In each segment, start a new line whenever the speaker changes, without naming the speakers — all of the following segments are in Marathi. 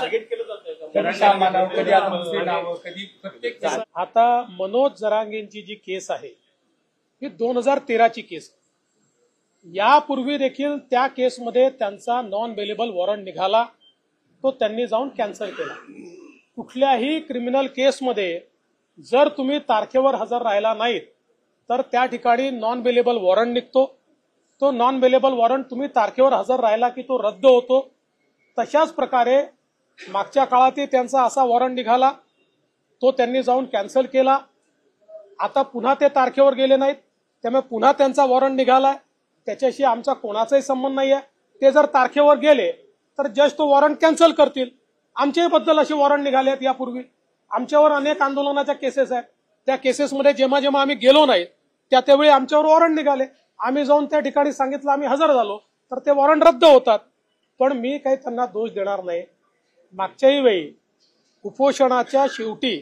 टार्गेट केलं
आता दुसरी नावं कधी प्रत्येक
आता मनोज जरांगेंची जी केस आहे ही दोन हजार तेराची केस. यापूर्वी देखील त्या केसमध्ये त्यांचा नॉन बेलेबल वॉरंट निघाला तो त्यांनी जाऊन कॅन्सल केला. कुठल्याही क्रिमिनल केसमध्ये जर तुम्ही तारखेवर हजर राहिला नाहीत तर त्या ठिकाणी नॉन बेलेबल वॉरंट निघतो. तो नॉन बेलेबल वॉरंट तुम्ही तारखेवर हजर राहिला की तो रद्द होतो. तशाच प्रकारे मागच्या काळातही त्यांचा असा वॉरंट निघाला तो त्यांनी जाऊन कॅन्सल केला. आता पुन्हा ते तारखेवर गेले नाहीत. त्यामुळे पुन्हा त्यांचा वॉरंट निघालाय. त्याच्याशी आमचा कोणाचाही संबंध नाही आहे ते जर तारखेवर गेले तर जज तो वॉरंट कॅन्सल करतील. आमच्याही बद्दल असे वॉरंट निघाले आहेत यापूर्वी. आमच्यावर अनेक आंदोलनाच्या केसेस आहेत. त्या केसेसमध्ये जेव्हा जेव्हा आम्ही गेलो नाही त्या त्यावेळी आमच्यावर वॉरंट निघाले. आम्ही जाऊन त्या ठिकाणी सांगितलं आम्ही हजर झालो. तर ते वॉरंट रद्द होतात. पण मी काही त्यांना दोष देणार नाही. मागच्याही वेळी उपोषणाच्या शेवटी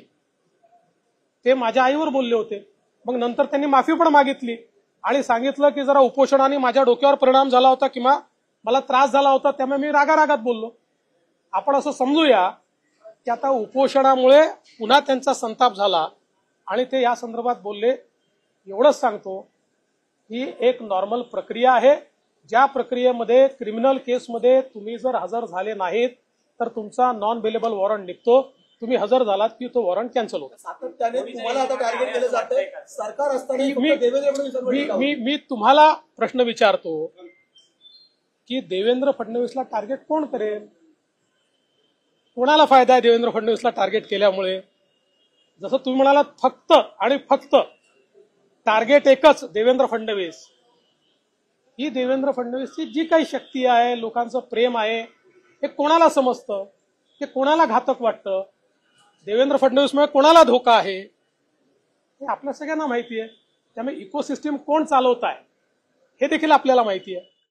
ते माझ्या आईवर बोलले होते. मग नंतर त्यांनी माफी पण मागितली आणि सांगितलं की जरा उपोषणाने माझ्या डोक्यावर परिणाम झाला होता किंवा मला त्रास झाला होता त्यामुळे मी रागारागात बोललो. आपण असं समजूया की आता उपोषणामुळे पुन्हा त्यांचा संताप झाला आणि ते या संदर्भात बोलले. एवढंच सांगतो ही एक नॉर्मल प्रक्रिया आहे. ज्या प्रक्रियेमध्ये क्रिमिनल केसमध्ये तुम्ही जर हजर झाले नाहीत तर तुमचा नॉन बेलेबल वॉरंट निघतो. तुम्ही हजर झालात की तो वॉरंट कॅन्सल होतो.
सातत्याने तुम्हाला आता टार्गेट केलं जातंय. सरकार असताना
मी
फक्त देवेंद्र फडणवीसांवर
मी
टीका
मी मी तुम्हाला प्रश्न विचारतो की देवेंद्र फडणवीसला टार्गेट कोण करेल? कोणाला फायदा आहे देवेंद्र फडणवीसला टार्गेट केल्यामुळे? जसं तुम्ही म्हणालात फक्त आणि फक्त टार्गेट एकच देवेंद्र फडणवीस. ही देवेंद्र फडणवीसची जी काही शक्ती आहे लोकांचं प्रेम आहे हे कोणाला समजतं? ते कोणाला घातक वाटतं? देवेंद्र फडणवीसमुळे कोणाला धोका आहे? हे आपल्या सगळ्यांना माहिती आहे. त्यामुळे इकोसिस्टीम कोण चालवत आहे हे देखील आपल्याला माहिती आहे.